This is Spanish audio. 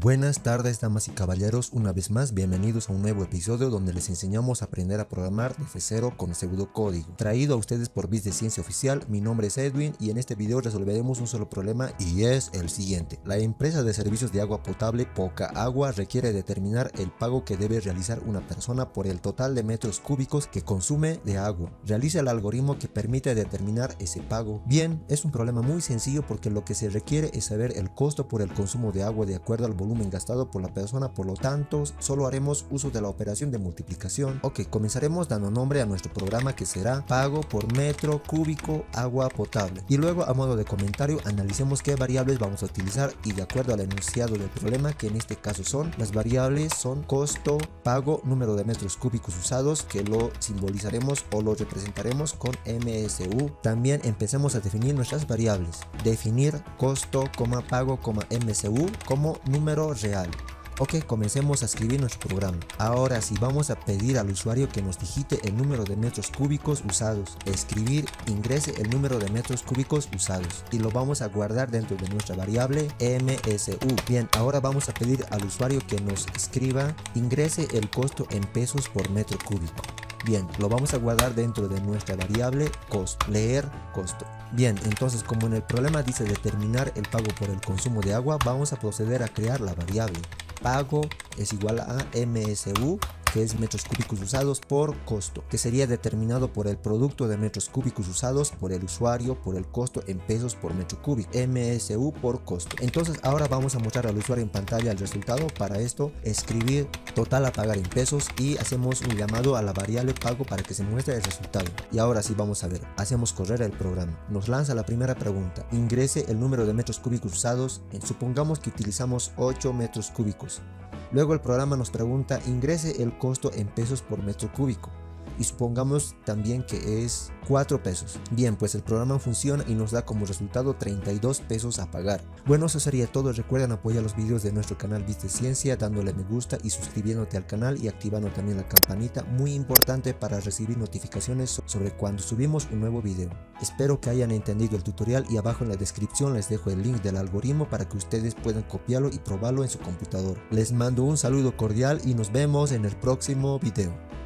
Buenas tardes damas y caballeros, una vez más bienvenidos a un nuevo episodio donde les enseñamos a aprender a programar desde cero con pseudocódigo. Traído a ustedes por Biz de Ciencia Oficial, mi nombre es Edwin y en este video resolveremos un solo problema y es el siguiente. La empresa de servicios de agua potable Poca Agua requiere determinar el pago que debe realizar una persona por el total de metros cúbicos que consume de agua. Realiza el algoritmo que permite determinar ese pago. Bien, es un problema muy sencillo porque lo que se requiere es saber el costo por el consumo de agua de acuerdo al volumen volumen gastado por la persona, por lo tanto, solo haremos uso de la operación de multiplicación. Ok, comenzaremos dando nombre a nuestro programa que será pago por metro cúbico agua potable. Y luego a modo de comentario analicemos qué variables vamos a utilizar y de acuerdo al enunciado del problema, que en este caso son, las variables son costo, pago, número de metros cúbicos usados, que lo simbolizaremos o lo representaremos con MSU. También empecemos a definir nuestras variables. Definir costo, pago, MSU como número real. Ok, comencemos a escribir nuestro programa. Ahora sí, vamos a pedir al usuario que nos digite el número de metros cúbicos usados. Escribir, ingrese el número de metros cúbicos usados. Y lo vamos a guardar dentro de nuestra variable MSU. Bien, ahora vamos a pedir al usuario que nos escriba, ingrese el costo en pesos por metro cúbico. Bien, lo vamos a guardar dentro de nuestra variable costo, leer costo. Bien, entonces como en el problema dice determinar el pago por el consumo de agua, vamos a proceder a crear la variable pago es igual a MSU que es metros cúbicos usados por costo, que sería determinado por el producto de metros cúbicos usados por el usuario por el costo en pesos por metro cúbico, MSU por costo. Entonces ahora vamos a mostrar al usuario en pantalla el resultado. Para esto escribir total a pagar en pesos y hacemos un llamado a la variable pago para que se muestre el resultado. Y ahora sí vamos a ver, hacemos correr el programa. Nos lanza la primera pregunta, ingrese el número de metros cúbicos usados, supongamos que utilizamos 8 metros cúbicos. Luego el programa nos pregunta ingrese el costo en pesos por metro cúbico y supongamos también que es 4 pesos. Bien, pues el programa funciona y nos da como resultado 32 pesos a pagar. Bueno, eso sería todo. Recuerden apoyar los vídeos de nuestro canal Viste Ciencia dándole me gusta y suscribiéndote al canal y activando también la campanita, muy importante para recibir notificaciones sobre cuando subimos un nuevo video. Espero que hayan entendido el tutorial y abajo en la descripción les dejo el link del algoritmo para que ustedes puedan copiarlo y probarlo en su computador. Les mando un saludo cordial y nos vemos en el próximo video.